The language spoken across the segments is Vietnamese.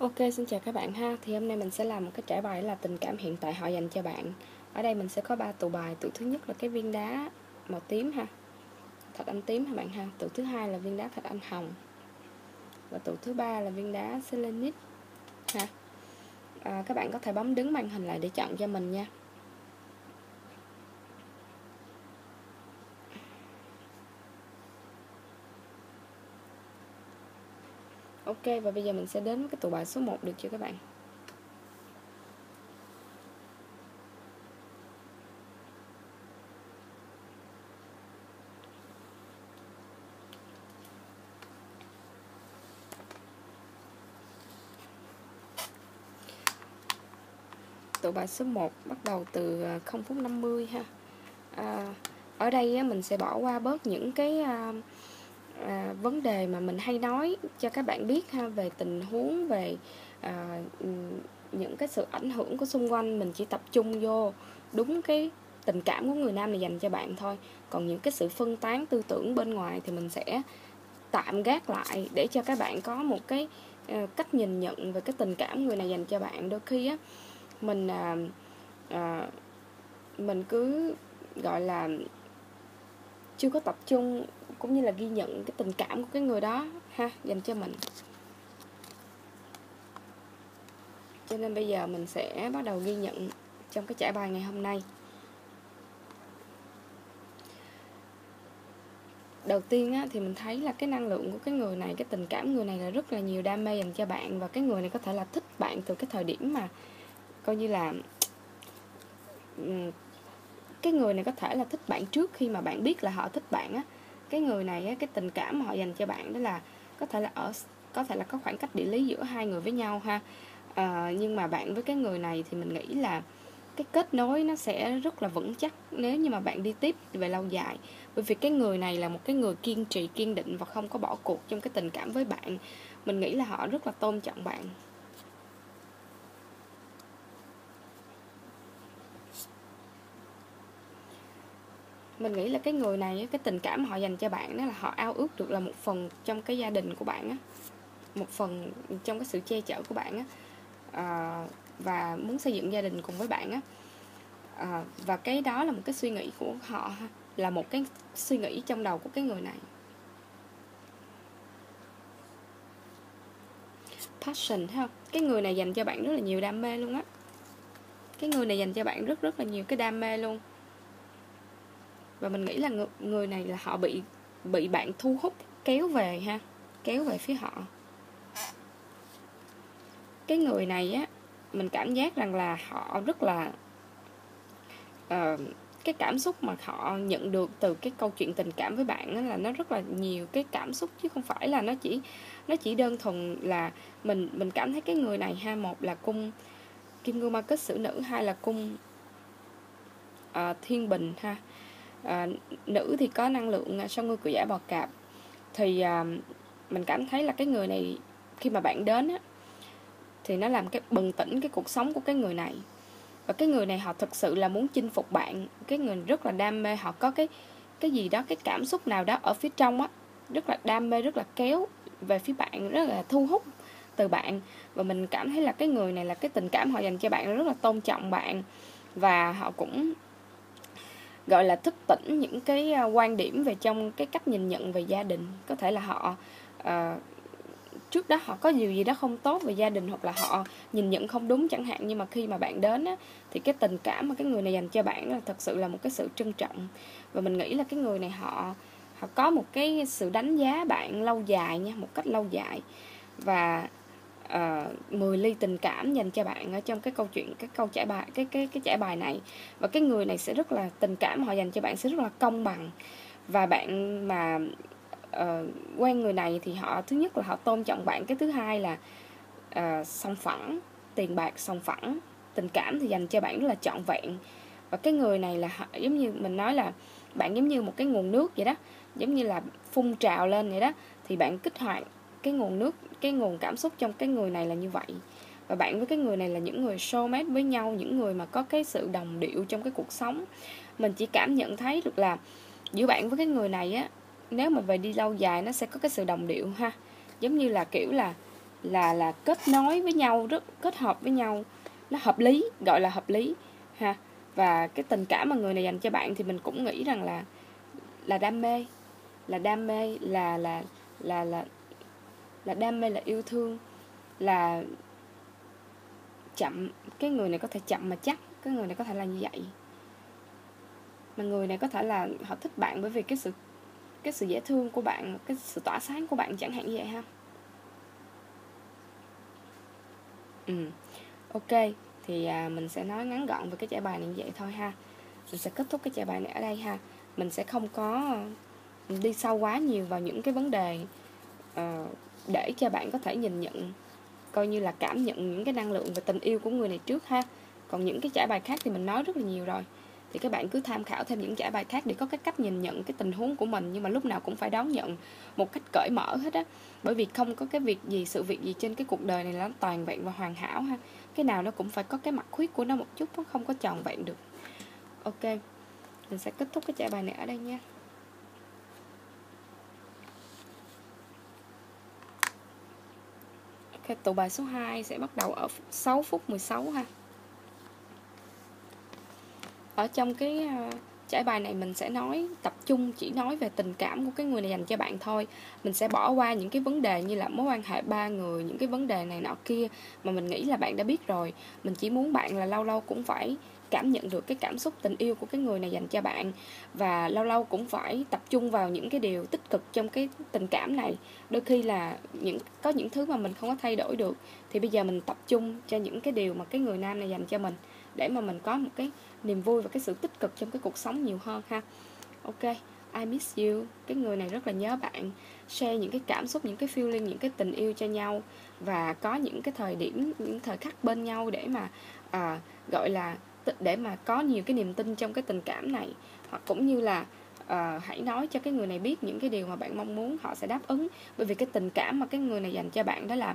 Ok, xin chào các bạn ha. Thì hôm nay mình sẽ làm một cái trải bài là tình cảm hiện tại họ dành cho bạn. Ở đây mình sẽ có ba tụ bài. Tụ thứ nhất là cái viên đá màu tím ha. Thạch anh tím ha bạn ha. Tụ thứ hai là viên đá thạch anh hồng. Và tụ thứ ba là viên đá selenite ha. À, các bạn có thể bấm đứng màn hình lại để chọn cho mình nha. Ok và bây giờ mình sẽ đến với cái tụ bài số 1 được chưa các bạn? Tụ bài số 1 bắt đầu từ à, 0 phút 50 ha. À, ở đây mình sẽ bỏ qua bớt những cái à, à, vấn đề mà mình hay nói cho các bạn biết ha về tình huống về à, những cái sự ảnh hưởng của xung quanh mình chỉ tập trung vô đúng cái tình cảm của người nam này dành cho bạn thôi. Còn những cái sự phân tán tư tưởng bên ngoài thì mình sẽ tạm gác lại để cho các bạn có một cái ờ, cách nhìn nhận về cái tình cảm người này dành cho bạn. Đôi khi á mình à, à, mình cứ gọi là chưa có tập trung cũng như là ghi nhận cái tình cảm của cái người đó ha dành cho mình. Cho nên bây giờ mình sẽ bắt đầu ghi nhận trong cái trải bài ngày hôm nay. Đầu tiên á, thì mình thấy là cái năng lượng của cái người này cái tình cảm người này là rất là nhiều đam mê dành cho bạn và cái người này có thể là thích bạn từ cái thời điểm mà coi như là cái người này có thể là thích bạn trước khi mà bạn biết là họ thích bạn á cái người này cái tình cảm mà họ dành cho bạn đó là có thể là ở có thể là có khoảng cách địa lý giữa hai người với nhau ha. À, nhưng mà bạn với cái người này thì mình nghĩ là cái kết nối nó sẽ rất là vững chắc nếu như mà bạn đi tiếp về lâu dài. Bởi vì cái người này là một cái người kiên trì kiên định và không có bỏ cuộc trong cái tình cảm với bạn. Mình nghĩ là họ rất là tôn trọng bạn. Mình nghĩ là cái người này cái tình cảm họ dành cho bạn đó là họ ao ước được là một phần trong cái gia đình của bạn á. Một phần trong cái sự che chở của bạn á. À, và muốn xây dựng gia đình cùng với bạn á. À, và cái đó là một cái suy nghĩ của họ là một cái suy nghĩ trong đầu của cái người này. Passion thấy không cái người này dành cho bạn rất là nhiều đam mê luôn á. Cái người này dành cho bạn rất rất là nhiều cái đam mê luôn và mình nghĩ là người này là họ bị bị bạn thu hút kéo về ha kéo về phía họ. Cái người này á mình cảm giác rằng là họ rất là uh, cái cảm xúc mà họ nhận được từ cái câu chuyện tình cảm với bạn đó là nó rất là nhiều cái cảm xúc chứ không phải là nó chỉ nó chỉ đơn thuần là mình mình cảm thấy cái người này ha một là cung kim ngưu ma kết xử nữ hai là cung uh, thiên bình ha à, nữ thì có năng lượng à, song ngư cự giải bò cạp. Thì à, mình cảm thấy là cái người này khi mà bạn đến á, thì nó làm cái bừng tỉnh cái cuộc sống của cái người này. Và cái người này họ thực sự là muốn chinh phục bạn. Cái người rất là đam mê họ có cái cái gì đó cái cảm xúc nào đó ở phía trong á rất là đam mê rất là kéo về phía bạn rất là thu hút từ bạn. Và mình cảm thấy là cái người này là cái tình cảm họ dành cho bạn rất là tôn trọng bạn. Và họ cũng gọi là thức tỉnh những cái à, quan điểm về trong cái cách nhìn nhận về gia đình. Có thể là họ uh, trước đó họ có điều gì đó không tốt về gia đình hoặc là họ nhìn nhận không đúng chẳng hạn. Nhưng mà khi mà bạn đến á, thì cái tình cảm mà cái người này dành cho bạn là thật sự là một cái sự trân trọng. Và mình nghĩ là cái người này họ họ có một cái sự đánh giá bạn lâu dài nha một cách lâu dài. Và Ờ, uh, 10 ly tình cảm dành cho bạn ở trong cái câu chuyện cái câu trải bài cái cái cái trải bài này. Và cái người này sẽ rất là tình cảm họ dành cho bạn sẽ rất là công bằng. Và bạn mà uh, quen người này thì họ thứ nhất là họ tôn trọng bạn cái thứ hai là ờ, uh, song phẳng tiền bạc song phẳng tình cảm thì dành cho bạn rất là trọn vẹn. Và cái người này là giống như mình nói là bạn giống như một cái nguồn nước vậy đó giống như là phun trào lên vậy đó thì bạn kích hoạt cái nguồn nước, cái nguồn cảm xúc trong cái người này là như vậy. Và bạn với cái người này là những người soulmate với nhau, những người mà có cái sự đồng điệu trong cái cuộc sống. Mình chỉ cảm nhận thấy được là giữa bạn với cái người này á, nếu mà về đi lâu dài nó sẽ có cái sự đồng điệu ha. Giống như là kiểu là là là kết nối với nhau, rất, kết hợp với nhau. Nó hợp lý, gọi là hợp lý ha. Và cái tình cảm mà người này dành cho bạn thì mình cũng nghĩ rằng là là đam mê. Là đam mê là là là là là là đam mê là yêu thương là chậm cái người này có thể chậm mà chắc cái người này có thể là như vậy. Mà người này có thể là họ thích bạn bởi vì cái sự cái sự dễ thương của bạn cái sự tỏa sáng của bạn chẳng hạn như vậy ha. Ừ ok thì à, mình sẽ nói ngắn gọn về cái trải bài này như vậy thôi ha. Mình sẽ kết thúc cái trải bài này ở đây ha. Mình sẽ không có đi sâu quá nhiều vào những cái vấn đề uh, để cho bạn có thể nhìn nhận, coi như là cảm nhận những cái năng lượng và tình yêu của người này trước ha. Còn những cái trải bài khác thì mình nói rất là nhiều rồi. Thì các bạn cứ tham khảo thêm những trải bài khác để có cái cách nhìn nhận cái tình huống của mình, nhưng mà lúc nào cũng phải đón nhận một cách cởi mở hết á. Bởi vì không có cái việc gì, sự việc gì trên cái cuộc đời này là nó toàn vẹn và hoàn hảo ha. Cái nào nó cũng phải có cái mặt khuyết của nó một chút nó không có tròn vẹn được. Ok, mình sẽ kết thúc cái trải bài này ở đây nha. Ok tụ bài số 2 sẽ bắt đầu ở 6 phút 16 ha. Ở trong cái ờ, trải bài này mình sẽ nói, tập trung chỉ nói về tình cảm của cái người này dành cho bạn thôi. Mình sẽ bỏ qua những cái vấn đề như là mối quan hệ ba người, những cái vấn đề này nọ kia mà mình nghĩ là bạn đã biết rồi. Mình chỉ muốn bạn là lâu lâu cũng phải cảm nhận được cái cảm xúc tình yêu của cái người này dành cho bạn và lâu lâu cũng phải tập trung vào những cái điều tích cực trong cái tình cảm này. Đôi khi là những, có những thứ mà mình không có thay đổi được thì bây giờ mình tập trung cho những cái điều mà cái người nam này dành cho mình để mà mình có một cái niềm vui và cái sự tích cực trong cái cuộc sống nhiều hơn ha. Ok I miss you. Cái người này rất là nhớ bạn. Share những cái cảm xúc những cái feeling những cái tình yêu cho nhau và có những cái thời điểm những thời khắc bên nhau để mà à, gọi là để mà có nhiều cái niềm tin trong cái tình cảm này. Hoặc cũng như là à, hãy nói cho cái người này biết những cái điều mà bạn mong muốn họ sẽ đáp ứng. Bởi vì cái tình cảm mà cái người này dành cho bạn đó là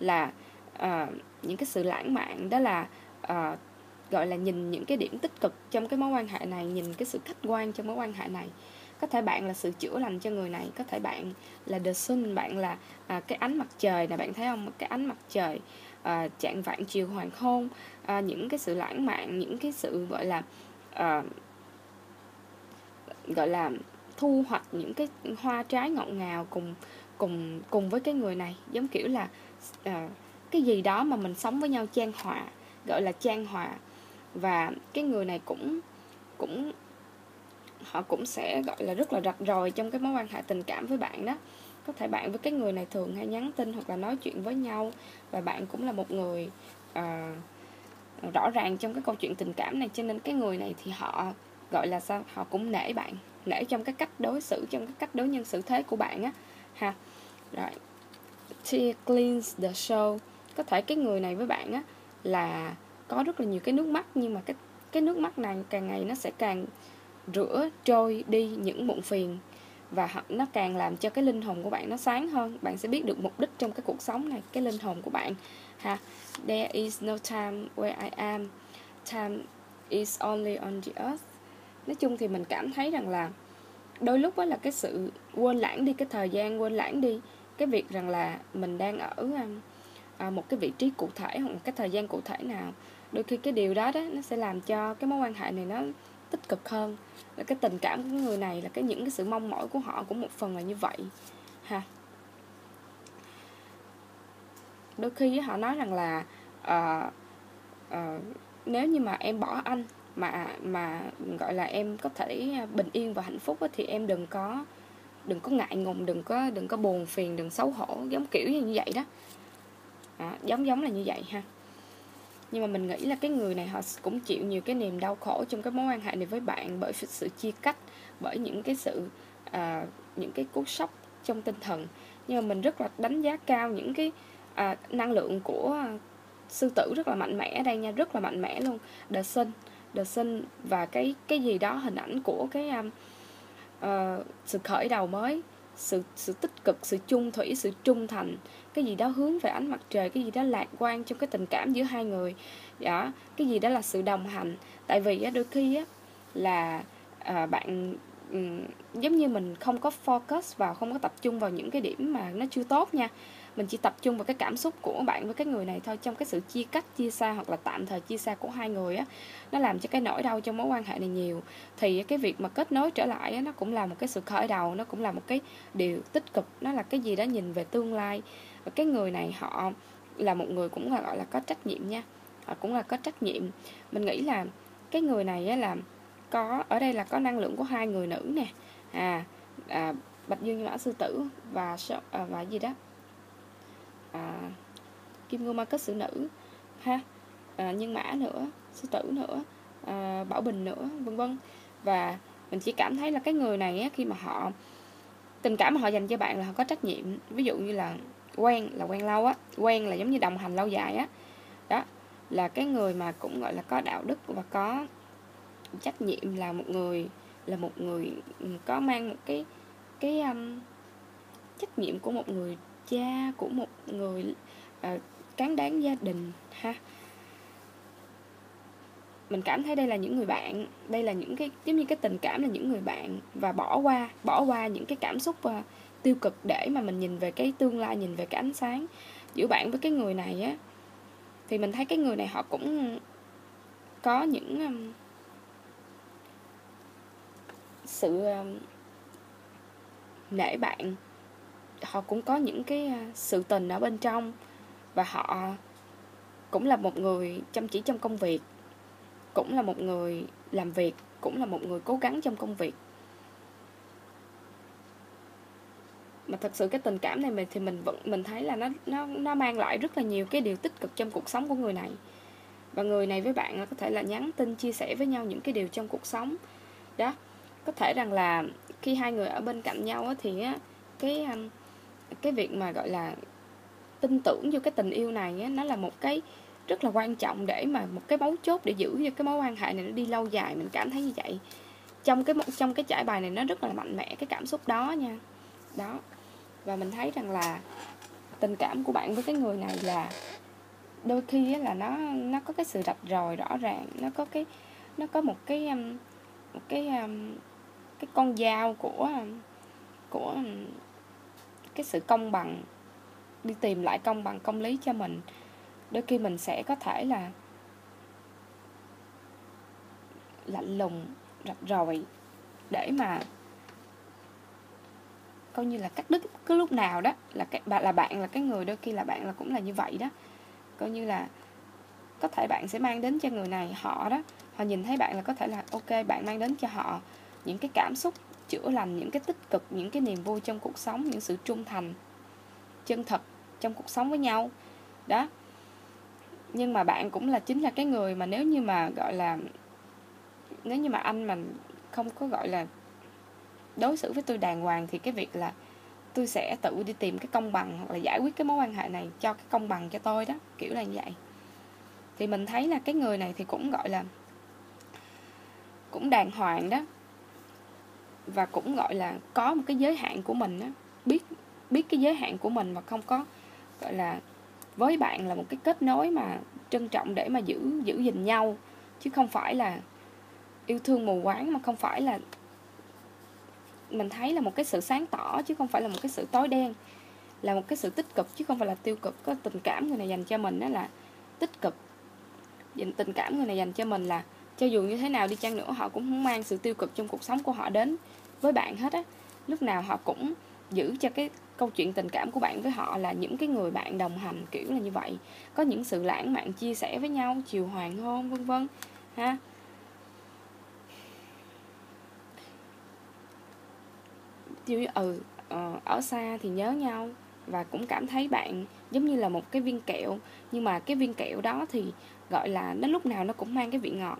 là à, những cái sự lãng mạn đó là à, gọi là nhìn những cái điểm tích cực trong cái mối quan hệ này nhìn cái sự khách quan trong mối quan hệ này. Có thể bạn là sự chữa lành cho người này có thể bạn là the sun bạn là à, cái ánh mặt trời nè bạn thấy không? Cái ánh mặt trời à, trạng vạn chiều hoàng hôn à, những cái sự lãng mạn những cái sự gọi là à, gọi là thu hoạch những cái hoa trái ngọt ngào cùng cùng cùng với cái người này. Giống kiểu là à, cái gì đó mà mình sống với nhau trang hòa gọi là trang hòa và cái người này cũng cũng họ cũng sẽ gọi là rất là rạch ròi trong cái mối quan hệ tình cảm với bạn đó. Có thể bạn với cái người này thường hay nhắn tin hoặc là nói chuyện với nhau và bạn cũng là một người uh, rõ ràng trong cái câu chuyện tình cảm này. Cho nên cái người này thì họ gọi là sao họ cũng nể bạn nể trong cái cách đối xử trong cái cách đối nhân xử thế của bạn á ha. Rồi tear cleans the show. Có thể cái người này với bạn á là có rất là nhiều cái nước mắt nhưng mà cái cái nước mắt này càng ngày nó sẽ càng rửa trôi đi những muộn phiền và nó càng làm cho cái linh hồn của bạn nó sáng hơn. Bạn sẽ biết được mục đích trong cái cuộc sống này cái linh hồn của bạn ha. There is no time where I am. Time is only on the earth. Nói chung thì mình cảm thấy rằng là đôi lúc đó là cái sự quên lãng đi cái thời gian quên lãng đi cái việc rằng là mình đang ở à, à một cái vị trí cụ thể hoặc một cái thời gian cụ thể nào đôi khi cái điều đó đó nó sẽ làm cho cái mối quan hệ này nó tích cực hơn. Là cái tình cảm của người này là cái những cái sự mong mỏi của họ cũng một phần là như vậy ha. Đôi khi họ nói rằng là uh, uh, nếu như mà em bỏ anh mà mà gọi là em có thể à, bình yên và hạnh phúc á, thì em đừng có đừng có ngại ngùng đừng có đừng có buồn phiền đừng xấu hổ giống kiểu như vậy đó. À, giống giống là như vậy ha nhưng mà mình nghĩ là cái người này họ cũng chịu nhiều cái niềm đau khổ trong cái mối quan hệ này với bạn bởi sự chia cách bởi những cái sự à, những cái cú sốc trong tinh thần. Nhưng mà mình rất là đánh giá cao những cái à, năng lượng của sư tử rất là mạnh mẽ ở đây nha rất là mạnh mẽ luôn. The sun the sun và cái cái gì đó hình ảnh của cái um, uh, sự khởi đầu mới sự sự tích cực sự chung thủy sự trung thành. Cái gì đó hướng về ánh mặt trời cái gì đó lạc quan trong cái tình cảm giữa hai người. Đó cái gì đó là sự đồng hành. Tại vì á, đôi khi á, là à, bạn um, giống như mình không có focus vào không có tập trung vào những cái điểm mà nó chưa tốt nha mình chỉ tập trung vào cái cảm xúc của bạn với cái người này thôi trong cái sự chia cách chia xa hoặc là tạm thời chia xa của hai người á nó làm cho cái nỗi đau trong mối quan hệ này nhiều. Thì cái việc mà kết nối trở lại á, nó cũng là một cái sự khởi đầu nó cũng là một cái điều tích cực nó là cái gì đó nhìn về tương lai. Và cái người này họ là một người cũng là gọi là có trách nhiệm nha họ cũng là có trách nhiệm. Mình nghĩ là cái người này á là có ở đây là có năng lượng của hai người nữ nè. À, à bạch dương mã sư tử và à, và gì đó? À, kim ngưu ma kết sử nữ ha? À, nhân mã nữa sư tử nữa à, bảo bình nữa vân vân. Và mình chỉ cảm thấy là cái người này á, khi mà họ tình cảm mà họ dành cho bạn là họ có trách nhiệm. Ví dụ như là quen là quen lâu á quen là giống như đồng hành lâu dài á. Đó là cái người mà cũng gọi là có đạo đức và có trách nhiệm là một người là một người ừ, có mang một cái cái um, trách nhiệm của một người cha của một người à, cán đáng gia đình ha. Mình cảm thấy đây là những người bạn đây là những cái giống như cái tình cảm là những người bạn và bỏ qua bỏ qua những cái cảm xúc uh, tiêu cực để mà mình nhìn về cái tương lai nhìn về cái ánh sáng giữa bạn với cái người này á. Thì mình thấy cái người này họ cũng có những um, sự um, nể bạn họ cũng có những cái à, sự tình ở bên trong và họ cũng là một người chăm chỉ trong công việc, cũng là một người làm việc, cũng là một người cố gắng trong công việc. Mà thật sự cái tình cảm này mình, thì mình vẫn, mình thấy là nó nó nó mang lại rất là nhiều cái điều tích cực trong cuộc sống của người này. Và người này với bạn có thể là nhắn tin, chia sẻ với nhau những cái điều trong cuộc sống. Đó, có thể rằng là khi hai người ở bên cạnh nhau thì cái à, cái việc mà gọi là tin tưởng vô cái tình yêu này á, nó là một cái rất là quan trọng để mà một cái mấu chốt để giữ cho cái mối quan hệ này nó đi lâu dài. Mình cảm thấy như vậy. Trong cái trong cái trải bài này nó rất là mạnh mẽ cái cảm xúc đó nha. Đó. Và mình thấy rằng là tình cảm của bạn với cái người này là đôi khi là nó nó có cái sự rạch ròi rõ ràng nó có cái nó có một cái um, một cái um, cái con dao của um, của cái sự công bằng, đi tìm lại công bằng công lý cho mình. Đôi khi mình sẽ có thể là lạnh lùng, rạch ròi để mà coi như là cắt đứt cứ lúc nào đó. Là cái là bạn là cái người, đôi khi là bạn là cũng là như vậy đó. Coi như là có thể bạn sẽ mang đến cho người này họ đó. Họ nhìn thấy bạn là có thể là, ok, bạn mang đến cho họ những cái cảm xúc chữa lành những cái tích cực, những cái niềm vui trong cuộc sống, những sự trung thành, chân thật trong cuộc sống với nhau. Đó. Nhưng mà bạn cũng là, chính là cái người mà nếu như mà, gọi là, nếu như mà anh mà không có, gọi là, đối xử với tôi đàng hoàng thì cái việc là tôi sẽ tự đi tìm cái công bằng hoặc là giải quyết cái mối quan hệ này cho cái công bằng cho tôi đó, kiểu là như vậy. Thì mình thấy là cái người này thì cũng, gọi là, cũng đàng hoàng đó và cũng, gọi là, có một cái giới hạn của mình đó biết biết cái giới hạn của mình mà không có, gọi là, với bạn là một cái kết nối mà trân trọng để mà giữ giữ gìn nhau. Chứ không phải là yêu thương mù quáng, mà không phải là mình thấy là một cái sự sáng tỏ, chứ không phải là một cái sự tối đen. Là một cái sự tích cực, chứ không phải là tiêu cực. Có tình cảm người này dành cho mình đó là tích cực. Tình cảm người này dành cho mình là cho dù như thế nào đi chăng nữa, họ cũng không mang sự tiêu cực trong cuộc sống của họ đến với bạn hết á. Lúc nào họ cũng giữ cho cái câu chuyện tình cảm của bạn với họ là những cái người bạn đồng hành, kiểu là như vậy. Có những sự lãng mạn chia sẻ với nhau, chiều hoàng hôn, vân vân, ha. Như ừ ờ, ở xa thì nhớ nhau và cũng cảm thấy bạn giống như là một cái viên kẹo. Nhưng mà cái viên kẹo đó thì, gọi là, nó lúc nào nó cũng mang cái vị ngọt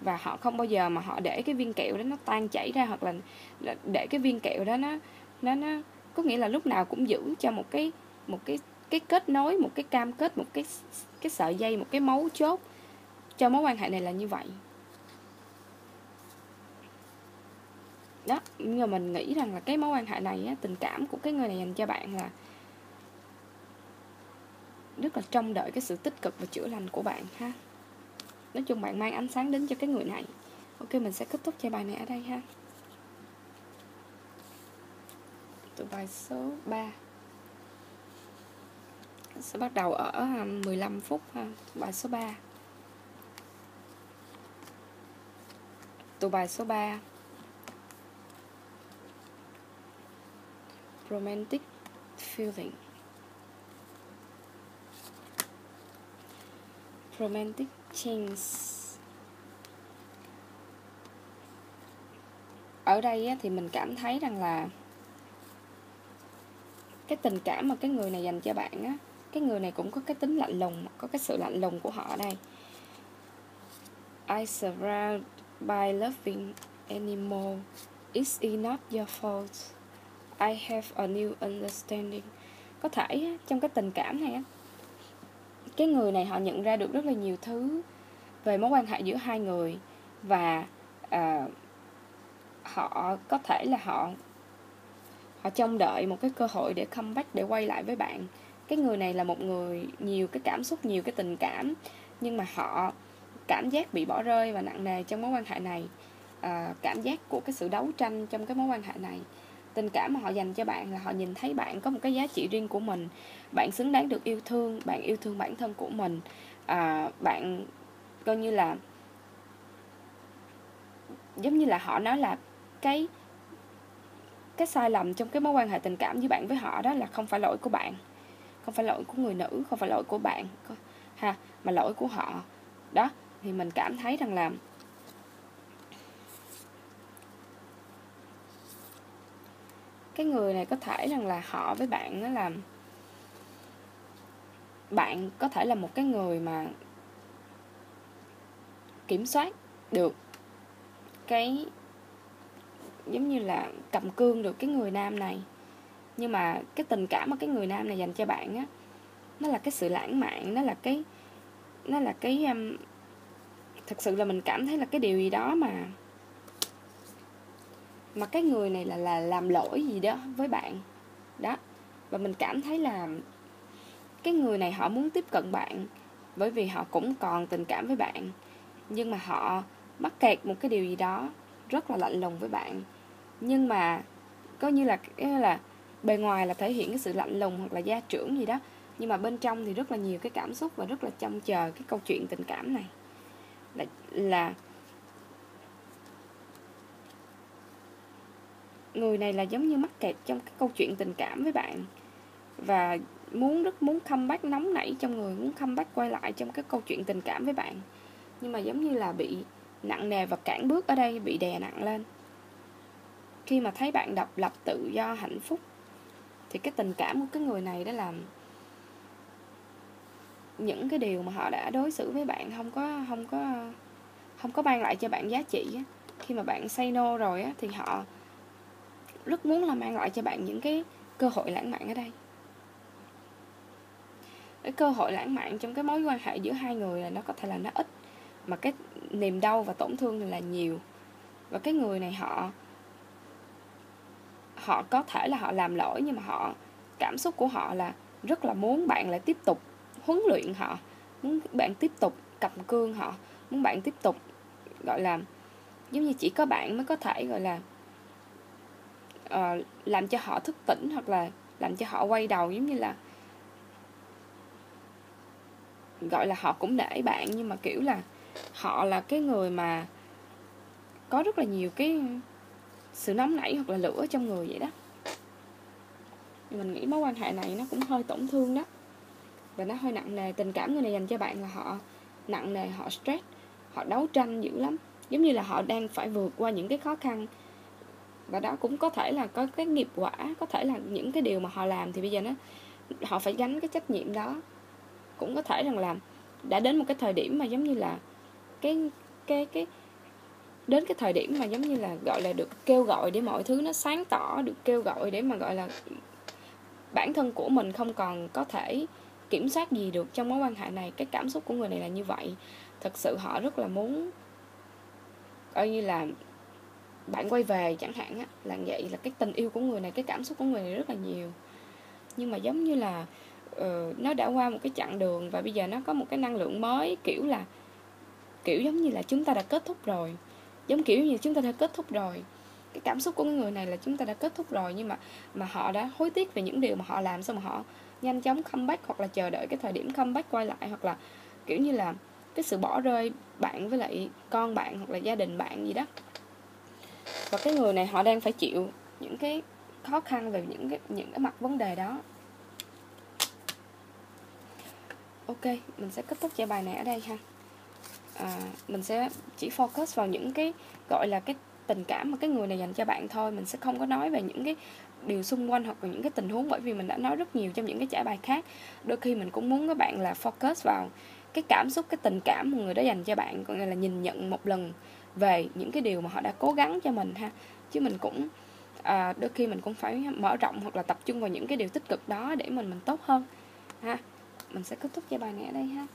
và họ không bao giờ mà họ để cái viên kẹo đó nó tan chảy ra hoặc là để cái viên kẹo đó nó nó nó có nghĩa là lúc nào cũng giữ cho một cái một cái cái kết nối một cái cam kết một cái cái sợi dây một cái mấu chốt cho mối quan hệ này là như vậy. Đó nhưng mà mình nghĩ rằng là cái mối quan hệ này á, tình cảm của cái người này dành cho bạn là rất là trông đợi cái sự tích cực và chữa lành của bạn ha nói chung bạn mang ánh sáng đến cho cái người này. Ok, mình sẽ kết thúc chơi bài này ở đây ha. Tụ bài số 3 sẽ bắt đầu ở à, 15 phút ha. bài số 3 tụ bài số 3 romantic feeling. Romantic change ở đây á, thì mình cảm thấy rằng là cái tình cảm mà cái người này dành cho bạn á cái người này cũng có cái tính lạnh lùng có cái sự lạnh lùng của họ ở đây. I surround by loving anymore is it not your fault? I have a new understanding. Có thể trong cái tình cảm này cái người này họ nhận ra được rất là nhiều thứ về mối quan hệ giữa hai người và uh, họ có thể là họ họ trông đợi một cái cơ hội để comeback để quay lại với bạn. Cái người này là một người nhiều cái cảm xúc nhiều cái tình cảm nhưng mà họ cảm giác bị bỏ rơi và nặng nề trong mối quan hệ này. À, cảm giác của cái sự đấu tranh trong cái mối quan hệ này tình cảm mà họ dành cho bạn là họ nhìn thấy bạn có một cái giá trị riêng của mình. Bạn xứng đáng được yêu thương bạn yêu thương bản thân của mình. À, bạn coi như là giống như là họ nói là cái cái sai lầm trong cái mối quan hệ tình cảm với bạn với họ đó là không phải lỗi của bạn không phải lỗi của người nữ không phải lỗi của bạn. Ha mà lỗi của họ. Đó thì mình cảm thấy rằng là cái người này có thể rằng là họ với bạn nó là bạn có thể là một cái người mà kiểm soát được cái giống như là cầm cương được cái người nam này. Nhưng mà cái tình cảm mà cái người nam này dành cho bạn á nó là cái sự lãng mạn nó là cái nó là cái um, thật sự là mình cảm thấy là cái điều gì đó mà mà cái người này là là làm lỗi gì đó với bạn. Đó. Và mình cảm thấy là cái người này họ muốn tiếp cận bạn bởi vì họ cũng còn tình cảm với bạn. Nhưng mà họ mắc kẹt một cái điều gì đó rất là lạnh lùng với bạn. Nhưng mà coi như là cái là bề ngoài là thể hiện cái sự lạnh lùng hoặc là gia trưởng gì đó. Nhưng mà bên trong thì rất là nhiều cái cảm xúc và rất là trông chờ cái câu chuyện tình cảm này. Là, là người này là giống như mắc kẹt trong cái câu chuyện tình cảm với bạn. Và muốn rất muốn comeback nóng nảy trong người, muốn comeback quay lại trong cái câu chuyện tình cảm với bạn. Nhưng mà giống như là bị nặng nề và cản bước ở đây, bị đè nặng lên. Khi mà thấy bạn độc lập, tự do, hạnh phúc, thì cái tình cảm của cái người này đó làm những cái điều mà họ đã đối xử với bạn không có không có không có mang lại cho bạn giá trị á. khi mà bạn say no rồi á, thì họ rất muốn là mang lại cho bạn những cái cơ hội lãng mạn ở đây. Cái cơ hội lãng mạn trong cái mối quan hệ giữa hai người là nó có thể là nó ít, mà cái niềm đau và tổn thương là nhiều. Và cái người này họ họ có thể là họ làm lỗi, nhưng mà họ, cảm xúc của họ là rất là muốn bạn lại tiếp tục huấn luyện họ, muốn bạn tiếp tục cầm cương họ, muốn bạn tiếp tục, gọi là, giống như chỉ có bạn mới có thể, gọi là uh, làm cho họ thức tỉnh hoặc là làm cho họ quay đầu giống như là gọi là họ cũng nể bạn nhưng mà kiểu là họ là cái người mà có rất là nhiều cái sự nóng nảy hoặc là lửa trong người vậy đó. Mình nghĩ mối quan hệ này nó cũng hơi tổn thương đó. Và nó hơi nặng nề tình cảm người này dành cho bạn là họ nặng nề họ stress họ đấu tranh dữ lắm. Giống như là họ đang phải vượt qua những cái khó khăn và đó cũng có thể là có cái nghiệp quả, có thể là những cái điều mà họ làm thì bây giờ nó, họ phải gánh cái trách nhiệm đó. Cũng có thể rằng là đã đến một cái thời điểm mà giống như là cái cái cái, đến cái thời điểm mà giống như là gọi là được kêu gọi để mọi thứ nó sáng tỏ, được kêu gọi để mà gọi là bản thân của mình không còn có thể kiểm soát gì được trong mối quan hệ này. Cái cảm xúc của người này là như vậy. Thật sự họ rất là muốn, coi như là bạn quay về chẳng hạn á là vậy là cái tình yêu của người này cái cảm xúc của người này rất là nhiều. Nhưng mà giống như là uh, nó đã qua một cái chặng đường và bây giờ nó có một cái năng lượng mới kiểu là kiểu giống như là chúng ta đã kết thúc rồi. Giống kiểu như chúng ta đã kết thúc rồi. Cái cảm xúc của người này là chúng ta đã kết thúc rồi nhưng mà mà họ đã hối tiếc về những điều mà họ làm xong mà họ nhanh chóng comeback hoặc là chờ đợi cái thời điểm comeback quay lại hoặc là kiểu như là cái sự bỏ rơi bạn với lại con bạn hoặc là gia đình bạn gì đó và cái người này họ đang phải chịu những cái khó khăn về những cái những cái mặt vấn đề đó. Ok mình sẽ kết thúc giải bài này ở đây ha. À, mình sẽ chỉ focus vào những cái gọi là cái tình cảm mà cái người này dành cho bạn thôi. Mình sẽ không có nói về những cái điều xung quanh hoặc là những cái tình huống bởi vì mình đã nói rất nhiều trong những cái trả bài khác. Đôi khi mình cũng muốn các bạn là focus vào cái cảm xúc cái tình cảm mà người đó dành cho bạn còn là nhìn nhận một lần về những cái điều mà họ đã cố gắng cho mình ha. Chứ mình cũng à, đôi khi mình cũng phải mở rộng hoặc là tập trung vào những cái điều tích cực đó để mình mình tốt hơn. Ha mình sẽ kết thúc cho bài này ở đây ha.